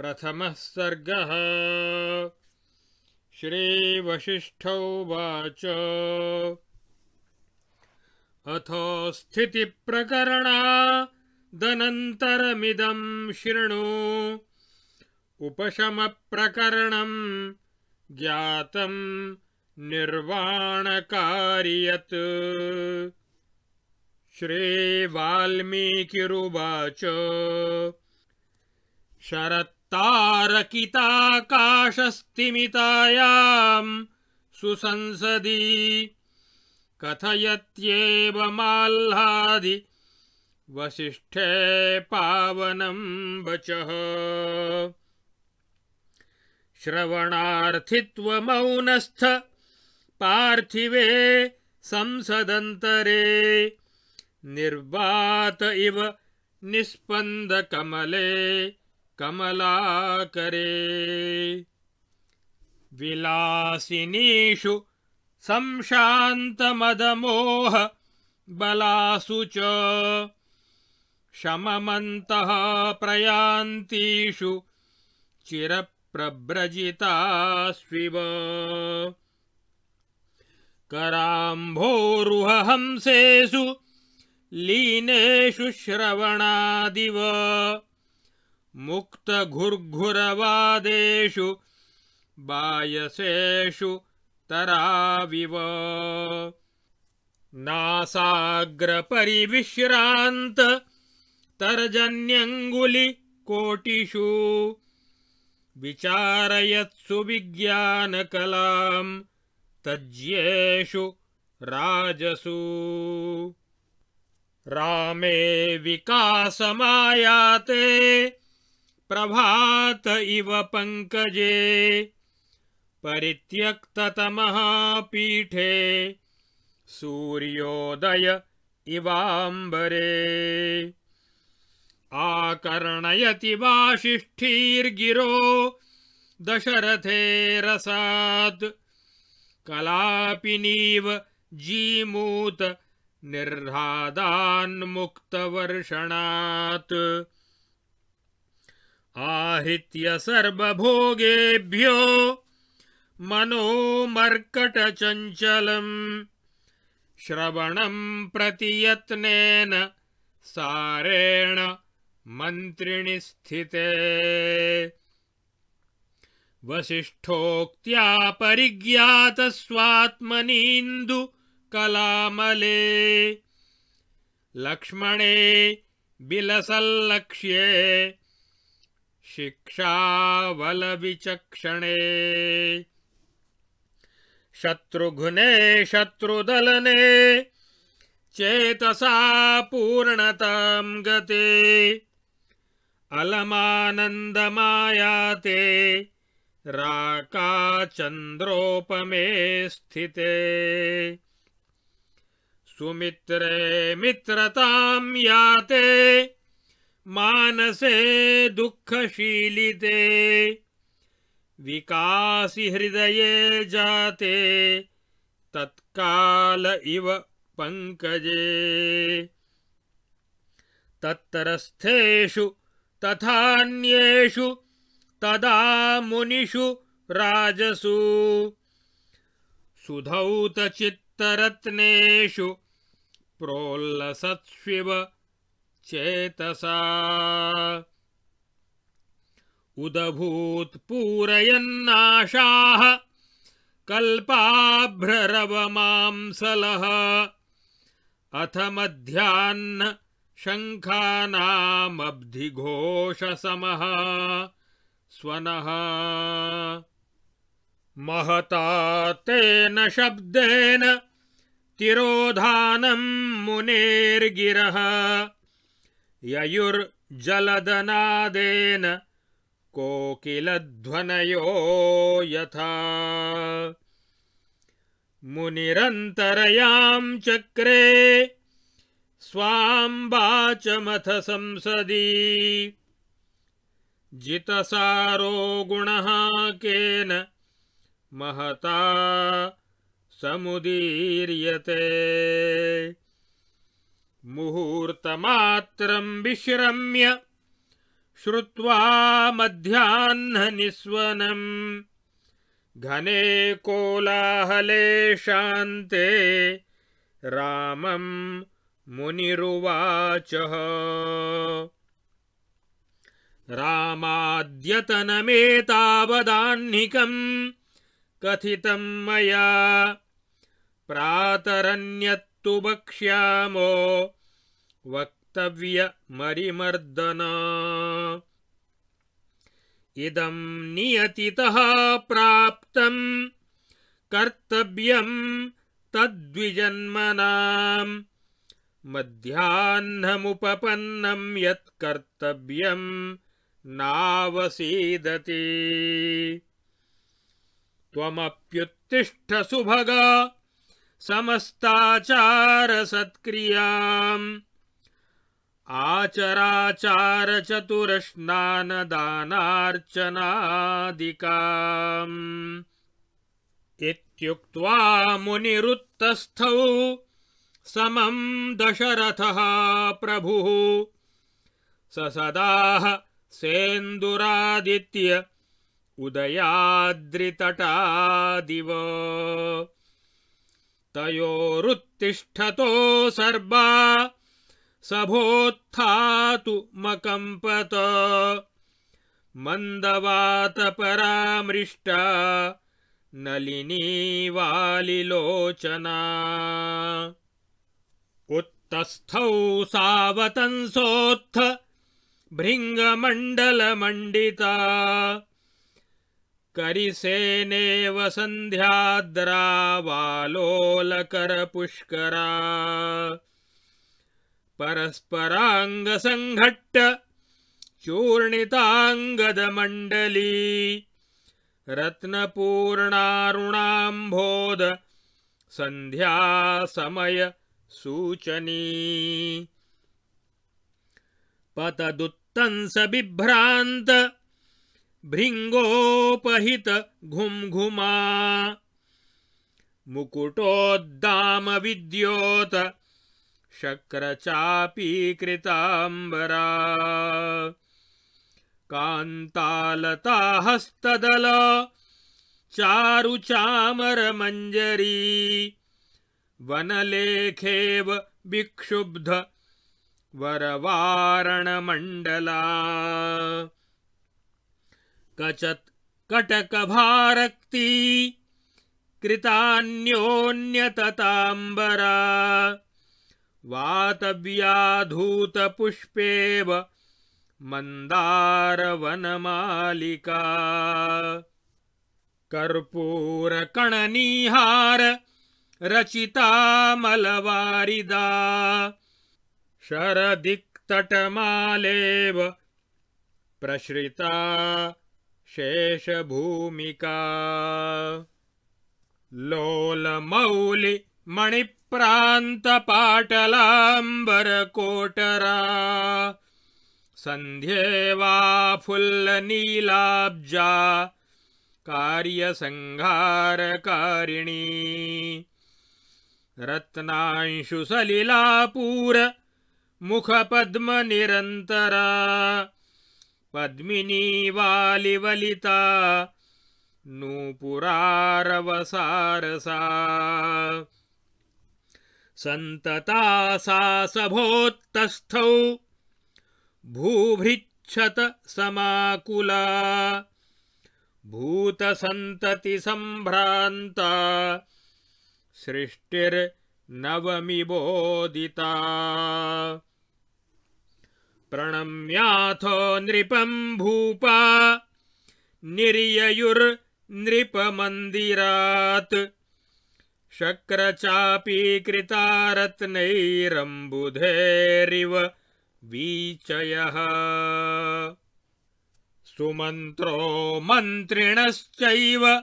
प्रथमः सर्गः। अथो स्थितिप्रकरणा दनन्तरमिदं शृणु। उपशमप्रकरणं ज्ञातं निर्वाणकार्यत्। श्रीवाल्मीकिरुवाच शरत्तारकिताकाशस्तिमितायां सुसंसदि कथयत्येवमाह्लादि वसिष्ठे पावनं वचः। श्रवणार्थित्वमौनस्थ पार्थिवे संसदन्तरे निर्वात इव निस्पन्दकमले। कमलाकरे। विलासिनीषु संशान्तमदमोह बलासु च शममन्तः प्रयान्तीषु चिरप्रव्रजितास्विव। कराम्भोरुहंसेषु लीनेषु श्रवणादिव मुक्तघुर्घुरवादेषु बायसेषु तराविव। नासाग्रपरिविश्रान्त तर्जन्यङ्गुलिकोटिषु विचारयत्सु विज्ञानकलां तज्येषु राजसु। रामे विकासमायाते प्रभात इव पङ्कजे। परित्यक्ततमः पीठे सूर्योदय इवाम्बरे। आकर्णयति वासिष्ठीर्गिरो दशरथे रसात्। कलापिनीव जीमूत निर्हादान्मुक्तवर्षणात् आहृत्य सर्वभोगेभ्यो मनोमर्कटचञ्चलम् श्रवणं प्रतियत्नेन सारेण मन्त्रिणि स्थिते। वसिष्ठोक्त्या परिज्ञातस्वात्मनीन्दु कलामले। लक्ष्मणे बिलसल्लक्ष्ये शिक्षावलविचक्षणे। शत्रुघ्ने शत्रुदलने चेतसा पूर्णतां गते। अलमानन्दमायाते राकाचन्द्रोपमे स्थिते। सुमित्रे मित्रतां याते मानसे दुःखशीलिते विकासि हृदये जाते तत्काल इव पङ्कजे। तत्तरस्थेषु तथान्येषु तदा मुनिषु राजसु। सुधौतचित्तरत्नेषु प्रोल्लसत्स्विव चेतसा। उदभूत्पूरयन्नाशाः कल्पाभ्ररवमांसलः। अथ मध्याह्न शङ्खानामब्धिघोषसमः। स्वनः। महता तेन शब्देन तिरोधानं मुनेर्गिरः ययुर्जलदनादेन कोकिलध्वनयो यथा। मुनिरन्तरयां चक्रे स्वाम्बाचमथ संसदि जितसारो गुणः केन महता समुदीर्यते मुहूर्तमात्रं विश्रम्य श्रुत्वा मध्याह्ननिस्वनम्। घने कोलाहले शान्ते रामम् मुनिरुवाचः। रामाद्यतनमेतावदाह्निकम् कथितं मया प्रातरन्यत्तु वक्ष्यामो वक्तव्यमरिमर्दन। इदं नियतितः प्राप्तम् कर्तव्यम् तद्विजन्मनाम्। मध्याह्नमुपपन्नं यत्कर्तव्यं नावसीदति। त्वमप्युत्तिष्ठ सुभग समस्ताचारसत्क्रियाम् आचराचारचतुरस्नानदानार्चनादिकाम्। इत्युक्त्वा मुनिरुत्तस्थौ समम् दशरथः प्रभुः। स सदाह सेन्दुरादित्य उदयाद्रितटादिव। तयोरुत्तिष्ठतो सर्वा सभोत्थातु मकम्पत। मन्दवातपरामृष्टा नलिनीवालिलोचना। उत्तस्थौ सावतंसोत्थ भृङ्गमण्डलमण्डिता। करिसेनेव सन्ध्याद्रावालोलकरपुष्करा परस्पराङ्गसङ्घट्ट चूर्णिताङ्गदमण्डली। रत्नपूर्णारुणाम्भोद सन्ध्यासमय सूचनी पतदुत्तंस बिभ्रान्त भृङ्गोपहित घुम्घुमा मुकुटोद्दामविद्योत शक्रचापीकृताम्बरा कान्तालताहस्तदल चारुचामरमञ्जरी। वनलेखेव विक्षुब्ध वरवारणमण्डला। कचत् कटकभारक्ती कृतान्योन्यतताम्बरा वातव्याधूतपुष्पेव मन्दारवनमालिका। कर्पूरकणनीहार रचितामलवारिदा। शरदिक्तटमालेव प्रश्रिता शेषभूमिका। लोलमौलि मणिप्रान्तपाटलाम्बरकोटरा सन्ध्येवा फुल्लनीलाब्जा। कार्यसंहारकारिणी। रत्नांशुसलिलापूर मुखपद्मनिरन्तरा पद्मिनी वालिवलिता नूपुरारवसारसा सन्तता सा सभोत्तस्थौ भूभृच्छत समाकुला। भूतसन्ततिसम्भ्रान्ता सृष्टिर्नवमि बोदिता प्रणम्याथ नृपं भूपा निर्ययुर्नृपमन्दिरात् शक्रचापीकृता रत्नैरम्बुधेरिव वीचयः। सुमन्त्रो मन्त्रिणश्चैव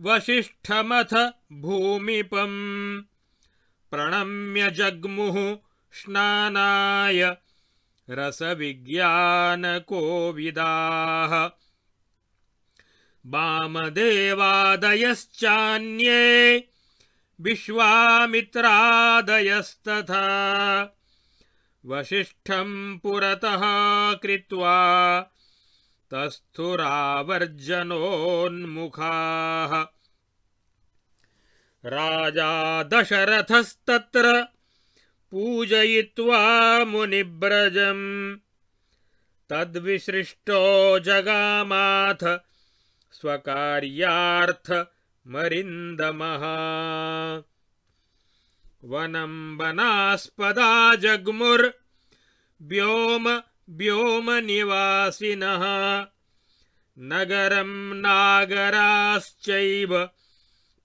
वसिष्ठमथ भूमिपम्। प्रणम्य जग्मुः स्नानाय रसविज्ञानकोविदाः। वामदेवादयश्चान्ये विश्वामित्रादयस्तथा। वसिष्ठम् पुरतः कृत्वा तस्थुरावर्जनोन्मुखाः। राजा दशरथस्तत्र पूजयित्वा मुनिव्रजम्। तद्विसृष्टो जगामाथ स्वकार्यार्थमरिन्दमः वनं वनास्पदा जग्मुर्व्योम व्योमनिवासिनः। नगरं नागराश्चैव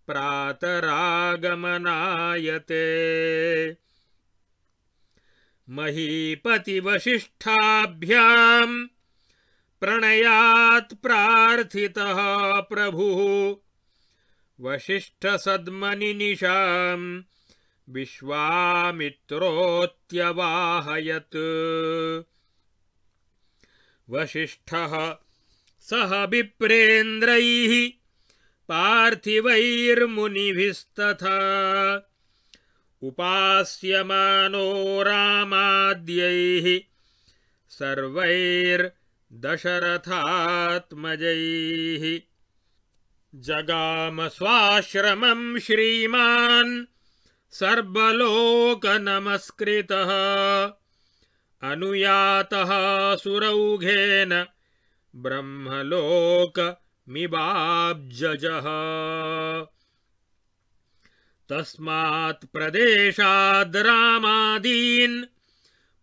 प्रातरागमनायते। महीपतिवसिष्ठाभ्याम् प्रणयात् प्रार्थितः प्रभुः। वसिष्ठसद्मनिनिशाम् विश्वामित्रोत्यवाहयत् वसिष्ठः सह विप्रेन्द्रैः पार्थिवैर्मुनिभिस्तथा। उपास्यमानो रामाद्यैः सर्वैर्दशरथात्मजैः जगाम स्वाश्रमं श्रीमान् सर्वलोकनमस्कृतः। अनुयातः सुरौघेन ब्रह्मलोकमिवाब्जजः। तस्मात् प्रदेशाद् रामादीन्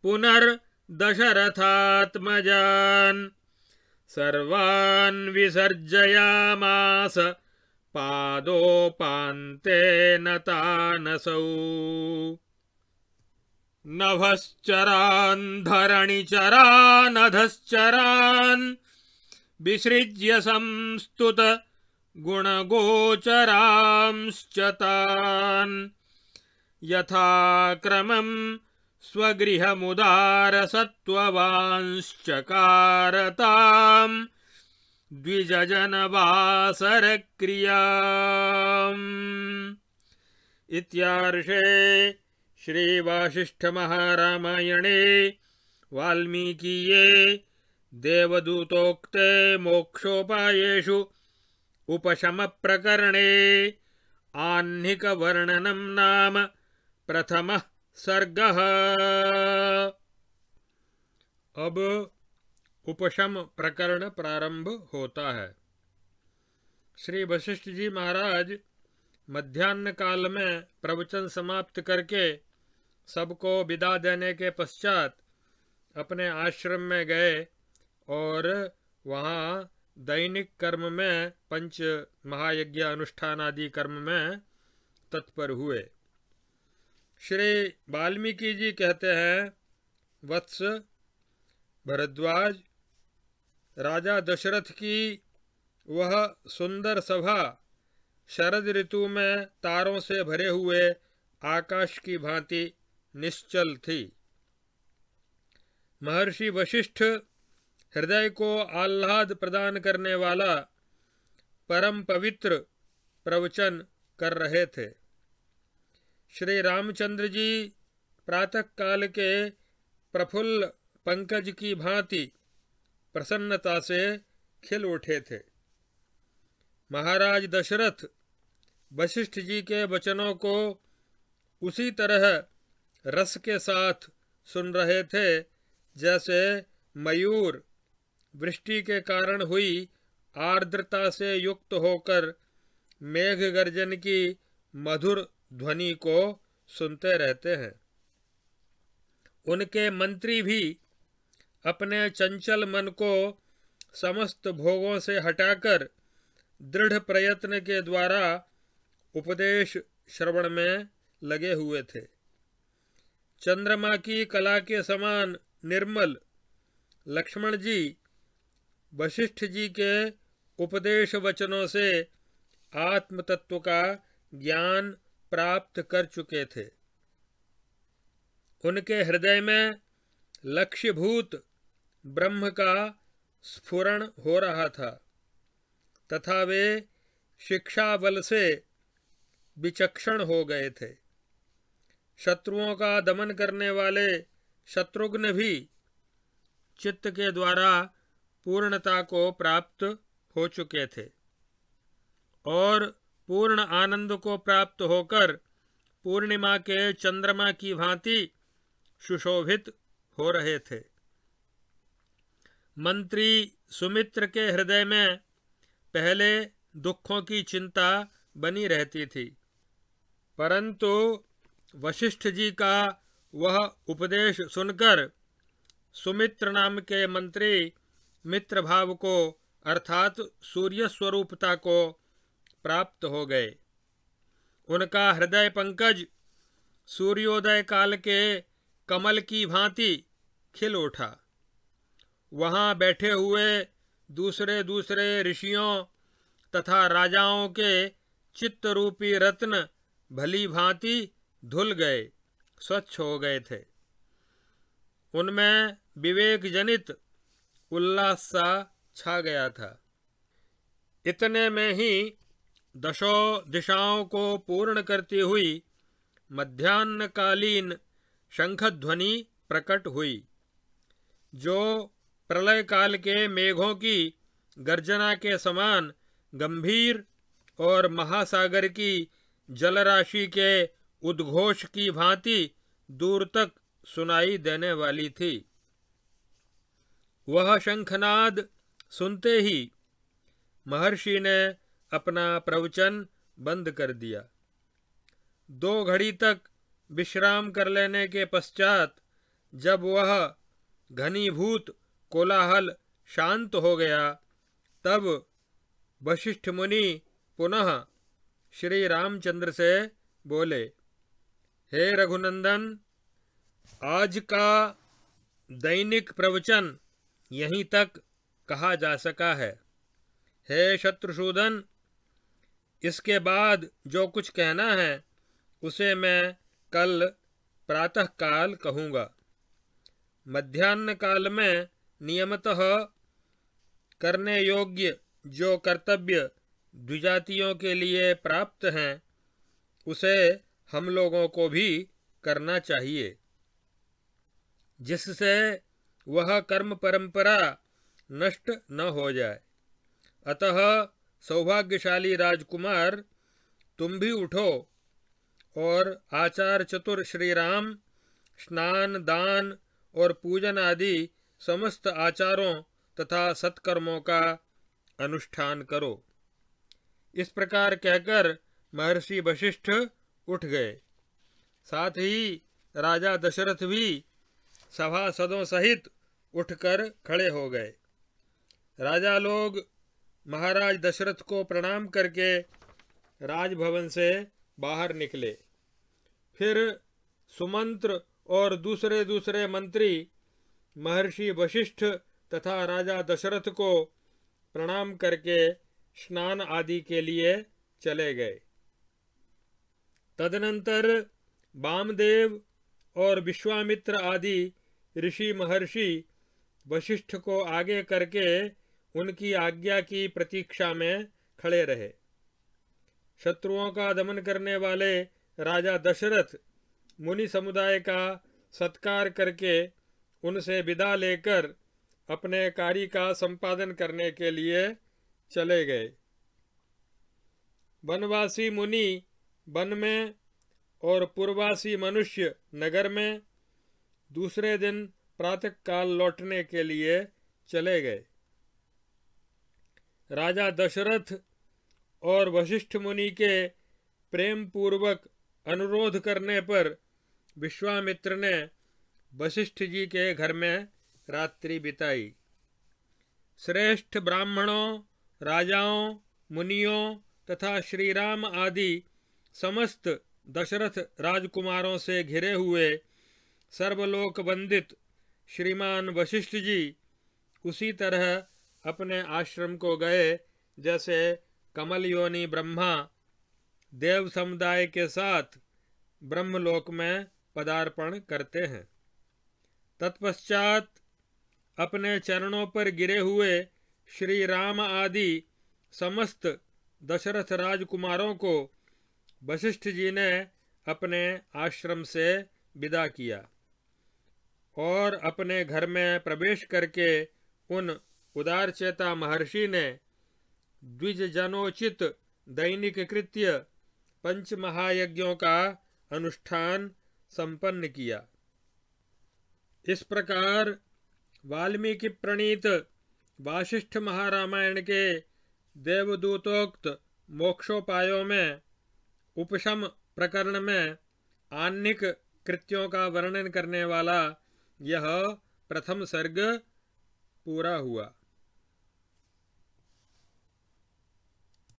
पुनर्दशरथात्मजान् सर्वान् विसर्जयामास पादोपान्तेन तानसौ। नभश्चरान् धरणिचरानधश्चरान् विसृज्य संस्तुत गुणगोचरांश्च तान्। यथाक्रमम् स्वगृहमुदारसत्त्ववांश्चकारताम् द्विजजनवासरक्रियाम् इत्यार्षे श्रीवासिष्ठमहारामायणे वाल्मीकीये देवदूतोक्ते मोक्षोपायेषु उपशमप्रकरणे आह्निकवर्णनं नाम प्रथमः सर्गः। अब उपशम प्रकरण प्रारंभ होता है। श्री वशिष्ठ जी महाराज मध्यान्ह काल में प्रवचन समाप्त करके सबको विदा देने के पश्चात अपने आश्रम में गए और वहाँ दैनिक कर्म में पंच महायज्ञ अनुष्ठान आदि कर्म में तत्पर हुए। श्री वाल्मीकि जी कहते हैं, वत्स भरद्वाज, राजा दशरथ की वह सुंदर सभा शरद ऋतु में तारों से भरे हुए आकाश की भांति निश्चल थी। महर्षि वशिष्ठ हृदय को आह्लाद प्रदान करने वाला परम पवित्र प्रवचन कर रहे थे। श्री रामचंद्र जी प्रातः काल के प्रफुल्ल पंकज की भांति प्रसन्नता से खिल उठे थे। महाराज दशरथ वशिष्ठ जी के वचनों को उसी तरह रस के साथ सुन रहे थे, जैसे मयूर वृष्टि के कारण हुई आर्द्रता से युक्त होकर मेघ गर्जन की मधुर ध्वनि को सुनते रहते हैं। उनके मंत्री भी अपने चंचल मन को समस्त भोगों से हटाकर दृढ़ प्रयत्न के द्वारा उपदेश श्रवण में लगे हुए थे। चंद्रमा की कला के समान निर्मल लक्ष्मण जी, वशिष्ठ जी के उपदेश वचनों से आत्म तत्व का ज्ञान प्राप्त कर चुके थे। उनके हृदय में लक्ष्यभूत ब्रह्म का स्फुरण हो रहा था, तथा वे शिक्षा बल से विचक्षण हो गए थे। शत्रुओं का दमन करने वाले शत्रुघ्न भी चित्त के द्वारा पूर्णता को प्राप्त हो चुके थे, और पूर्ण आनंद को प्राप्त होकर पूर्णिमा के चंद्रमा की भांति सुशोभित हो रहे थे। मंत्री सुमित्र के हृदय में पहले दुखों की चिंता बनी रहती थी, परंतु वशिष्ठ जी का वह उपदेश सुनकर सुमित्र नाम के मंत्री मित्र भाव को अर्थात सूर्य स्वरूपता को प्राप्त हो गए। उनका हृदय पंकज सूर्योदय काल के कमल की भांति खिल उठा। वहाँ बैठे हुए दूसरे दूसरे ऋषियों तथा राजाओं के चित्त रूपी रत्न भली भांति धुल गए, स्वच्छ हो गए थे। उनमें विवेक जनित उल्लास सा छा गया था। इतने में ही दशो दिशाओं को पूर्ण करती हुई मध्यान्हकालीन शंखध्वनि प्रकट हुई, जो प्रलय काल के मेघों की गर्जना के समान गंभीर और महासागर की जलराशि के उद्घोष की भांति दूर तक सुनाई देने वाली थी। वह शंखनाद सुनते ही महर्षि ने अपना प्रवचन बंद कर दिया। दो घड़ी तक विश्राम कर लेने के पश्चात जब वह घनीभूत कोलाहल शांत हो गया, तब वशिष्ठ मुनि पुनः श्री रामचंद्र से बोले, हे रघुनंदन, आज का दैनिक प्रवचन यहीं तक कहा जा सका है। हे शत्रुशूदन इसके बाद जो कुछ कहना है, उसे मैं कल प्रातः काल कहूँगा। मध्यान्ह काल में नियमतः करने योग्य जो कर्तव्य द्विजातियों के लिए प्राप्त हैं, उसे हम लोगों को भी करना चाहिए। जिससे वह कर्म परंपरा नष्ट न हो जाए। अतः सौभाग्यशाली राजकुमार, तुम भी उठो और आचार चतुर श्री राम स्नान, दान और पूजन आदि समस्त आचारों तथा सत्कर्मों का अनुष्ठान करो। इस प्रकार कहकर महर्षि वशिष्ठ उठ गए। साथ ही राजा दशरथ भी सभासदों सहित उठकर खड़े हो गए। राजा लोग महाराज दशरथ को प्रणाम करके राजभवन से बाहर निकले। फिर सुमंत्र और दूसरे दूसरे मंत्री, महर्षि वशिष्ठ तथा राजा दशरथ को प्रणाम करके स्नान आदि के लिए चले गए। तदनंतर बामदेव और विश्वामित्र आदि ऋषि महर्षि वशिष्ठ को आगे करके उनकी आज्ञा की प्रतीक्षा में खड़े रहे। शत्रुओं का दमन करने वाले राजा दशरथ मुनि समुदाय का सत्कार करके उनसे विदा लेकर अपने कार्य का संपादन करने के लिए चले गए। वनवासी मुनि वन में और पूर्वासी मनुष्य नगर में दूसरे दिन प्रातःकाल लौटने के लिए चले गए। राजा दशरथ और वशिष्ठ मुनि के प्रेम पूर्वक अनुरोध करने पर विश्वामित्र ने वशिष्ठ जी के घर में रात्रि बिताई। श्रेष्ठ ब्राह्मणों, राजाओं, मुनियों तथा श्रीराम आदि समस्त दशरथ राजकुमारों से घिरे हुए सर्वलोक वंदित श्रीमान वशिष्ठ जी उसी तरह अपने आश्रम को गए, जैसे कमल योनि ब्रह्मा देव समुदाय के साथ ब्रह्मलोक में पदार्पण करते हैं। तत्पश्चात अपने चरणों पर गिरे हुए श्री राम आदि समस्त दशरथ राजकुमारों को वशिष्ठ जी ने अपने आश्रम से विदा किया और अपने घर में प्रवेश करके उन उदार चेता महर्षि ने द्विजनोचित दैनिक कृत्य पंच महायज्ञों का अनुष्ठान संपन्न किया। इस प्रकार वाल्मीकि प्रणीत वाशिष्ठ महारामायण के देवदूतोक्त मोक्षोपायों में उपशम प्रकरण में आन्निक कृत्यों का वर्णन करने वाला यह प्रथम सर्ग पूरा हुआ।